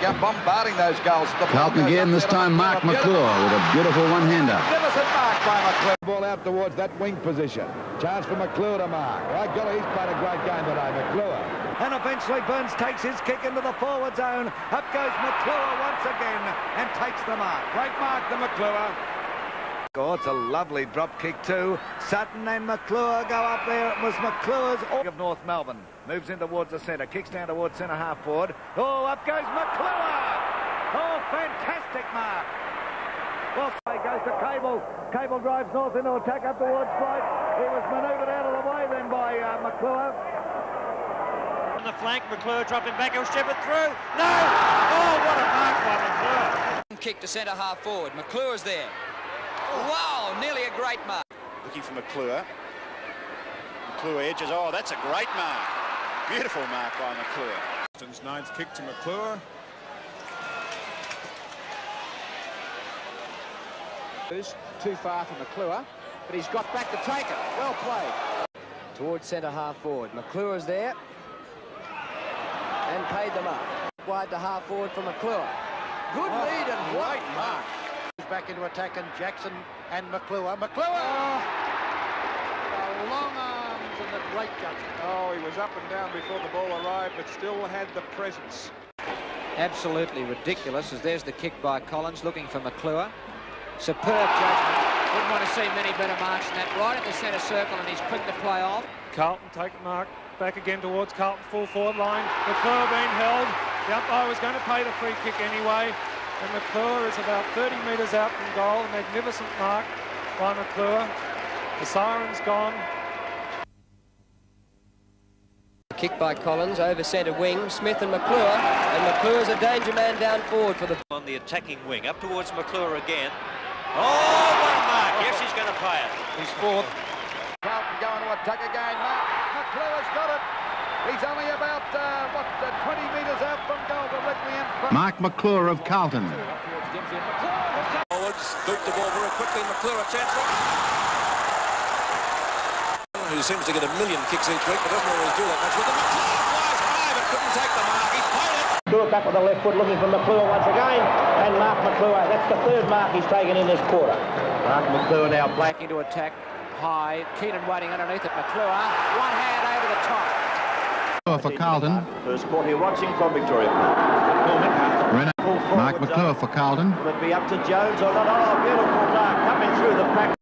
Go bombarding those goals. The Carlton again, this time Mark Maclure with a beautiful one-hander. Magnificent mark by Maclure. Ball out towards that wing position. Chance for Maclure to mark. Right, golly, he's played a great game today, Maclure. And eventually Burns takes his kick into the forward zone. Up goes Maclure once again and takes the mark. Great mark to Maclure. Oh, it's a lovely drop kick too. Sutton and Maclure go up there. It was Maclure's of North Melbourne. Moves in towards the centre. Kicks down towards centre half forward. Oh, up goes Maclure. Oh, fantastic mark. Well, goes to Cable. Cable drives north into attack up towards Floyd. He was manoeuvred out of the way then by uh, Maclure. On the flank, Maclure dropping back. He'll step it through. No! Oh, what a mark by Maclure. Kick to centre half forward. Maclure's there. Wow, nearly a great mark. Looking for Maclure. Maclure edges. Oh, that's a great mark. Beautiful mark by Maclure. Ninth kick to Maclure. Too far for Maclure, but he's got back to take it. Well played. Towards centre half forward. Maclure's there. And paid them up. Wide to half forward for Maclure. Good Oh, lead and great what mark. Back into attack and Jackson and Maclure. Maclure! The long arms and the great judgment. Oh, he was up and down before the ball arrived, but still had the presence. Absolutely ridiculous as there's the kick by Collins looking for Maclure. Superb judgment. Wouldn't want to see many better marks than that. Right at the centre circle and he's quick to play off. Carlton take the mark back again towards Carlton full forward line. Maclure being held. The umpire was going to pay the free kick anyway. And Maclure is about 30 metres out from goal. A magnificent mark by Maclure. The siren's gone. Kick by Collins over centre wing. Smith and Maclure. And Maclure's a danger man down forward for the... On the attacking wing, up towards Maclure again. Oh, what a mark. Yes, he's going to play it. He's fourth. Carlton going to attack again. Mark Maclure's got it. He's only about, uh, what, 20 metres out from goal directly in front. Mark Maclure of Carlton. Forwards, boot the ball very quickly. Maclure a chance. Who seems to get a million kicks each week, but doesn't always do that much with them. Maclure flies high, but couldn't take the mark. He's played it. Maclure back with the left foot looking for Maclure once again. And Mark Maclure, that's the third mark he's taken in this quarter. Mark Maclure now back into attack. High. Keenan waiting underneath it. Maclure. One hand over the top. For Carlton. First sport here watching from Victoria Renner. Mark Maclure for Carlton. Will it be up to Jones or not? Oh, beautiful mark coming through the pack.